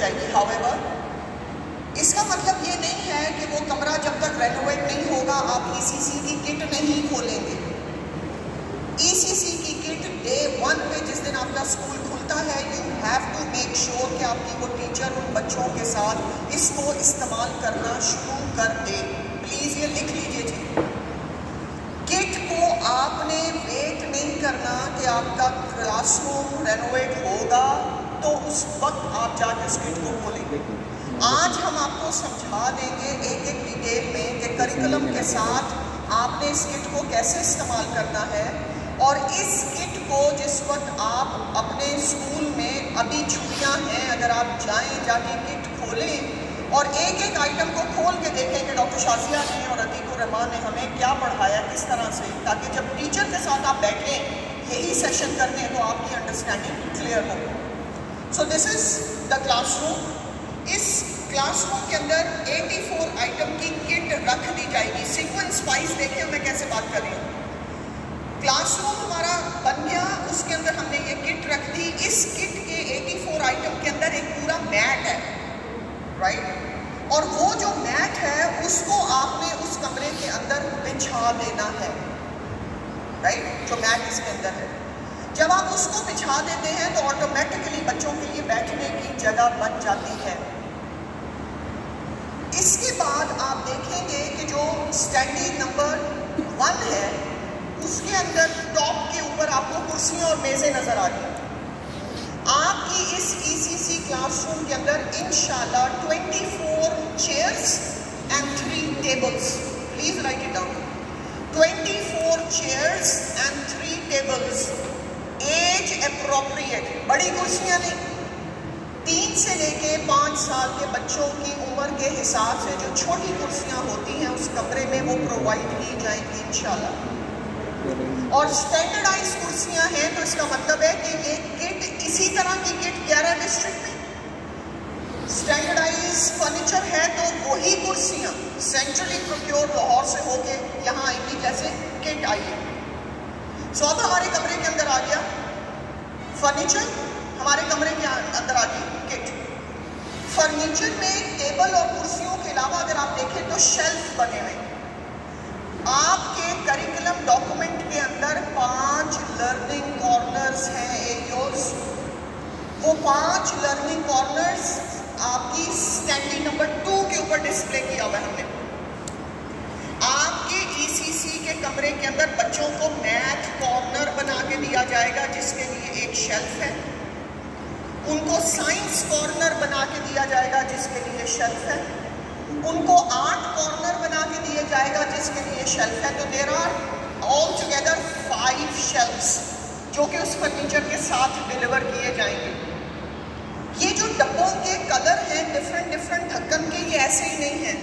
जाएगी हाउएवर इसका मतलब ये नहीं है कि वो कमरा जब तक रेनोवेट नहीं होगा, आप ईसीसी की किट नहीं खोलेंगे। ईसीसी की किट डे वन पे जिस दिन आपका स्कूल खुलता है you have to make sure कि आपकी वो टीचर उन बच्चों के साथ इसको इस्तेमाल करना शुरू कर दे। प्लीज़ ये लिख लीजिए जी। किट को आपने वेट नहीं करना कि आपका क्लासरूम रेनोवेट होगा। तो उस वक्त आप जाके उस किट को खोलेंगे। आज हम आपको समझा देंगे एक एक डिटेल में कि करिकुलम के साथ आपने इस किट को कैसे इस्तेमाल करना है और इस किट को जिस वक्त आप अपने स्कूल में अभी छुट्टियाँ हैं, अगर आप जाएँ, जाके किट खोलें और एक एक आइटम को खोल के देखें कि डॉक्टर शाजिया ने और अतीक रहमान ने हमें क्या पढ़ाया, किस तरह से, ताकि जब टीचर के साथ आप बैठें, यही सेशन करते हैं तो आपकी अंडरस्टैंडिंग क्लियर हो। So this is the classroom इस क्लासरूम के अंदर 84 आइटम की किट रख दी जाएगी। सीक्वेंस वाइज देखिए मैं कैसे बात कर रही हूँ। क्लासरूम हमारा बन गया। उसके अंदर हमने ये किट रख दी। इस किट के 84 आइटम के अंदर एक पूरा मैट है। राइट और वो जो मैट है, उसको आपने उस कमरे के अंदर बिछा देना है। राइट जो मैट इसके अंदर है। जब आप उसको बिछा देते हैं तो ऑटोमेटिकली बच्चों के लिए बैठने की जगह बन जाती है। इसके बाद आप देखेंगे कि जो स्टैंडिंग नंबर वन है, उसके अंदर टॉप के ऊपर आपको कुर्सियाँ और मेज़ें नज़र आ रही आपकी इस ईसीसी e क्लासरूम के अंदर इंशाल्लाह 24 chairs and three tables please write it down 24 chairs and three tables as appropriate बड़ी कुर्सियाँ नहीं तीन से लेके पाँच साल के बच्चों की उम्र के हिसाब से जो छोटी कुर्सियाँ होती हैं, उस कमरे में वो प्रोवाइड की जाएँगी, इंशाल्लाह। और स्टैंडर्डाइज कुर्सियाँ हैं तो इसका मतलब है कि ये किट इसी तरह की किट ग्यारह डिस्ट्रिक्ट में। स्टैंडर्डाइज फर्नीचर है तो वही कुर्सियाँ सेंट्रली प्रोक्योर लाहौर से होके यहाँ आएँगी, जैसे किट आई है। सो अब हमारे कमरे के अंदर आ गया। फर्नीचर हमारे कमरे के अंदर आ गई किट फर्नीचर में टेबल और कुर्सियों के अलावा अगर आप देखें तो शेल्फ बने हुए आपके करिकुलम डॉक्यूमेंट के अंदर पाँच लर्निंग कॉर्नर्स हैं एरियोज वो पाँच लर्निंग कॉर्नर्स आपकी स्टैंडिंग नंबर टू के ऊपर डिस्प्ले किया हुआ है हमने। आपके ईसीसी e के कमरे के अंदर बच्चों को मैथ कॉर्नर बना के दिया जाएगा, जिसके शेल्फ है। उनको साइंस कॉर्नर बना के दिया जाएगा जिसके लिए शेल्फ है। उनको आर्ट कॉर्नर बना के दिया जाएगा जिसके लिए शेल्फ है। तो there are all together five shelves जो कि उस फर्नीचर के साथ डिलीवर किए जाएँगे। ये जो डब्बों के कलर हैं डिफरेंट डिफरेंट ढक्कन के, ये ऐसे ही नहीं है।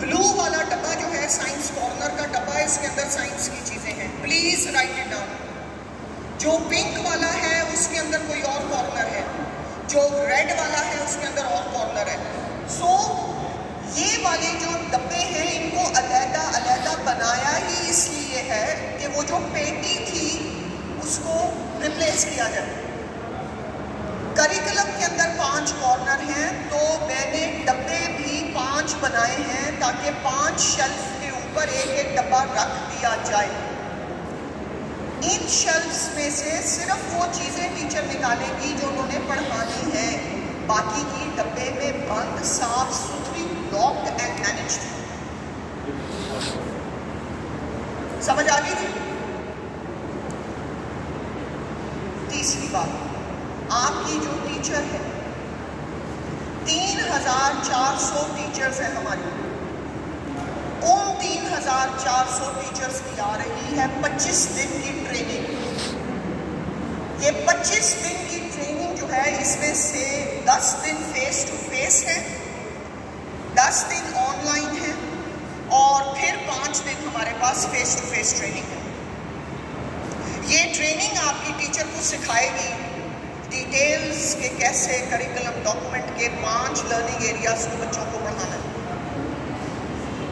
ब्लू वाला डब्बा जो है साइंस कॉर्नर का डब्बा है इसके अंदर साइंस की चीज़ें हैं। प्लीज़ राइट इट डाउन जो पिंक वाला है उसके अंदर कोई और कॉर्नर है। जो रेड वाला है उसके अंदर और कॉर्नर है। सो so, ये वाले जो डब्बे हैं इनको अलहदा अलहदा बनाया ही इसलिए है कि वो जो पेटी थी उसको रिप्लेस किया जाए। करिकुलम के अंदर पाँच कॉर्नर हैं तो मैंने डब्बे भी पाँच बनाए हैं ताकि पाँच शेल्फ के ऊपर एक एक डब्बा रख दिया जाए। इन शेल्फ्स में से सिर्फ़ वो चीज़ें टीचर निकालेगी जो उन्होंने पढ़ानी है। बाकी की डब्बे में बंद, साफ़, सुथरी लॉक्ड एंड मैनेज समझ आ गई तीसरी बात, आपकी जो टीचर है, तीन हज़ार चार सौ टीचर्स हैं हमारी। उन तीन हज़ार चार सौ टीचर्स आ रही है पच्चीस दिन की ट्रेनिंग ये पच्चीस दिन की ट्रेनिंग जो है, इसमें से दस दिन फेस टू फेस है, दस दिन ऑनलाइन है, और फिर पाँच दिन हमारे पास फेस टू फेस ट्रेनिंग है। ये ट्रेनिंग आपकी टीचर को सिखाएगी डिटेल्स के कैसे करिकुलम डॉक्यूमेंट के पाँच लर्निंग एरियाज़ को बच्चों को पढ़ाना है।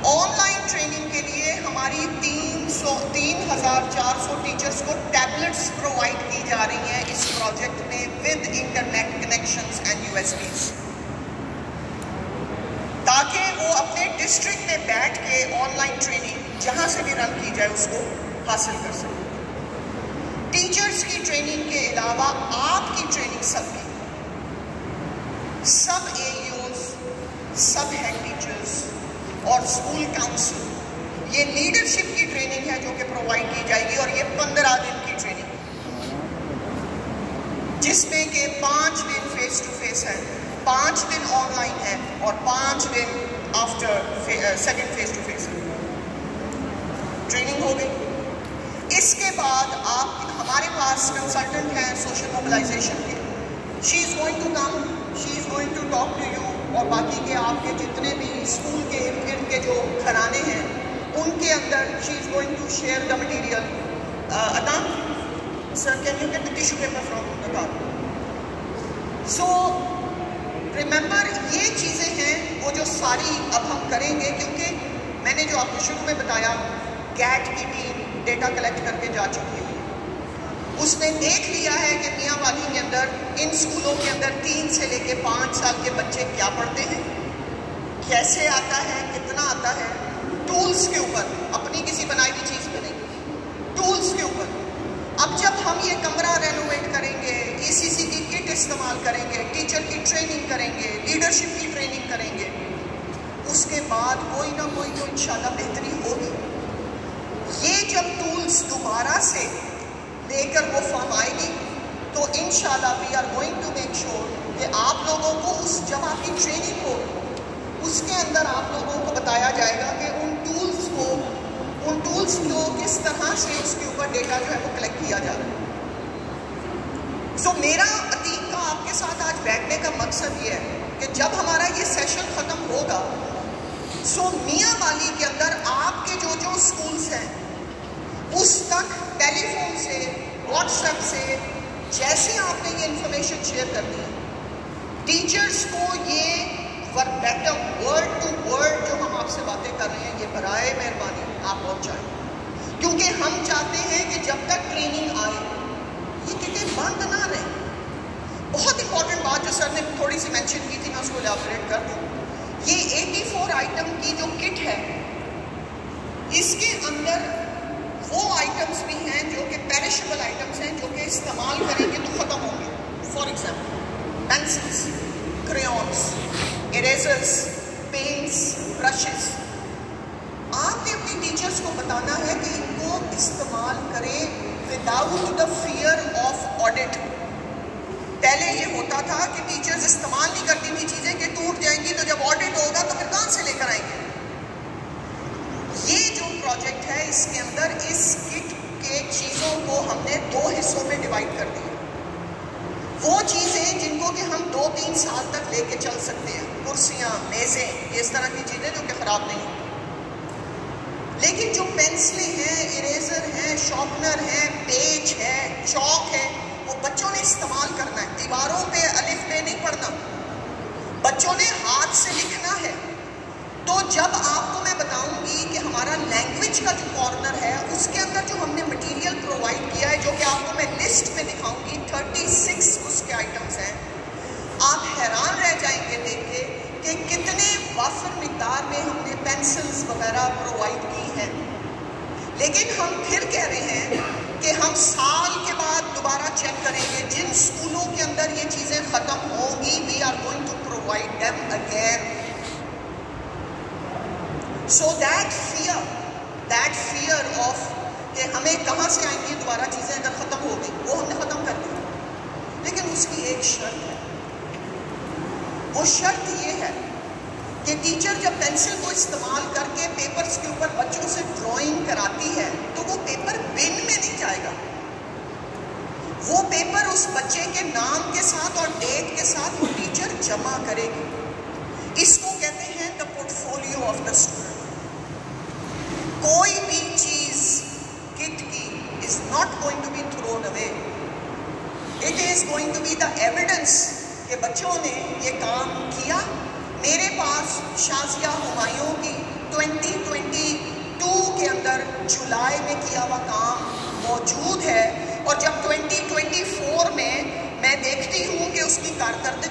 ऑनलाइन ट्रेनिंग के लिए हमारी तीन सौ, तीन हज़ार चार सौ टीचर्स को टैबलेट्स प्रोवाइड की जा रही हैं इस प्रोजेक्ट में with internet connections and universities ताकि वो अपने डिस्ट्रिक्ट में बैठ के ऑनलाइन ट्रेनिंग जहाँ से भी रन की जाए उसको हासिल कर सके। टीचर्स की ट्रेनिंग के अलावा आपकी ट्रेनिंग सबकी सब ए सब हेड टीचर्स स्कूल काउंसिल। ये लीडरशिप की ट्रेनिंग है जो कि प्रोवाइड की जाएगी और ये पंद्रह दिन की ट्रेनिंग जिसमें के पाँच दिन फेस टू फेस है, पाँच दिन ऑनलाइन है और पाँच दिन after second face to face training हो गई। इसके बाद आप, हमारे पास कंसल्टेंट हैं सोशल मोबिलाइजेशन के। She is going to come she is going to talk to you और बाकी के आपके जितने भी स्कूल के इर्द गिर्द के जो घराने हैं, उनके अंदर she is going to share the material अदा sir can you get the tissue paper from car so remember ये चीज़ें हैं, वो जो सारी अब हम करेंगे, क्योंकि मैंने जो आपको शुरू में बताया कैट की टीम डेटा कलेक्ट करके जा चुकी है। उसने देख लिया है कि मियाँ वाली के अंदर, इन स्कूलों के अंदर तीन से लेके पाँच साल के बच्चे क्या पढ़ते हैं? कैसे आता है? कितना आता है? टूल्स के ऊपर, अपनी किसी बनाई हुई चीज़ पे नहीं। टूल्स के ऊपर। अब जब हम ये कमरा रेनोवेट करेंगे ईसीसी की किट इस्तेमाल करेंगे टीचर की ट्रेनिंग करेंगे लीडरशिप की ट्रेनिंग करेंगे, उसके बाद कोई ना कोई तो इंशाल्लाह बेहतरी होगी। ये जब टूल्स दोबारा से लेकर वो फॉर्म आएगी। तो इन we are going to make sure कि आप लोगों को उस जब आपकी ट्रेनिंग हो उसके अंदर आप लोगों को बताया जाएगा कि उन टूल्स को, उन टूल्स को किस तरह से उसके ऊपर डेटा जो है वो कलेक्ट किया जा रहा है सो मेरा अतीक का आपके साथ आज बैठने का मकसद ये है कि जब हमारा ये सेशन ख़त्म होगा सो मियाँ वाली के अंदर आपके जो जो स्कूल्स हैं, उस तक टेलीफोन से व्हाट्सएप से, जैसे आपने ये इंफॉर्मेशन शेयर कर दी टीचर्स को ये वर्बेटम वर्ड टू वर्ड जो हम आपसे बातें कर रहे हैं, ये बरए मेहरबानी, आप पहुंचाएँ क्योंकि हम चाहते हैं कि जब तक ट्रेनिंग आए, ये कितने बंद ना रहे। बहुत इंपॉर्टेंट बात जो सर ने थोड़ी सी मेंशन की थी, मैं उसको एलाबोरेट कर दूँ। ये 84 आइटम की जो किट है, इसके अंदर वो आइटम्स भी हैं जो कि पेरिशेबल आइटम्स हैं, जो कि इस्तेमाल करेंगे तो ख़त्म होंगे। For example pencils crayons erasers paints brushes आपने अपने टीचर्स को बताना है कि इनको इस्तेमाल करें without the fear of audit पहले ये होता था कि टीचर्स इस्तेमाल नहीं करती थी चीज़ें कि टूट जाएँगी तो जब ऑडिट होगा तो फिर कहाँ से लेकर आएँगे? प्रोजेक्ट है, इसके अंदर इस किट के चीज़ों को हमने दो हिस्सों में डिवाइड कर दिया। वो चीज़ें जिनको कि हम दो तीन साल तक लेके चल सकते हैं, कुर्सियाँ, मेज़ें, इस तरह की चीज़ें जो कि ख़राब नहीं होती लेकिन जो पेंसिलें हैं, इरेजर हैं शॉर्पनर हैं, पेज है, चौक है, वो बच्चों ने इस्तेमाल करना है। दीवारों पे अलिफ पे नहीं पढ़ना। बच्चों ने हाथ से लिखना है। तो जब लेकिन हम फिर कह रहे हैं कि हम साल के बाद दोबारा चेक करेंगे, जिन स्कूलों के अंदर ये चीज़ें ख़त्म होंगी we are going to provide them again so that fear that fear of कि हमें कहाँ से आएँगी, दोबारा चीज़ें अगर ख़त्म हो गई, वो हमने ख़त्म कर दी। लेकिन उसकी एक शर्त है। वो शर्त ये है कि टीचर जब पेंसिल को इस्तेमाल करके पेपर्स के ऊपर बच्चों से ड्राइंग कराती है तो वो पेपर बिन में नहीं जाएगा। वो पेपर उस बच्चे के नाम के साथ और डेट के साथ वो टीचर जमा करेगी। इसको कहते हैं the portfolio of the student कोई भी चीज़ किट की is not going to be thrown away it is going to be the evidence कि बच्चों ने ये काम किया मेरे पास शाजिया हमायों की 2022 के अंदर जुलाई में किया हुआ काम मौजूद है। और जब 2024 में मैं देखती हूँ कि उसकी कारकर्दगी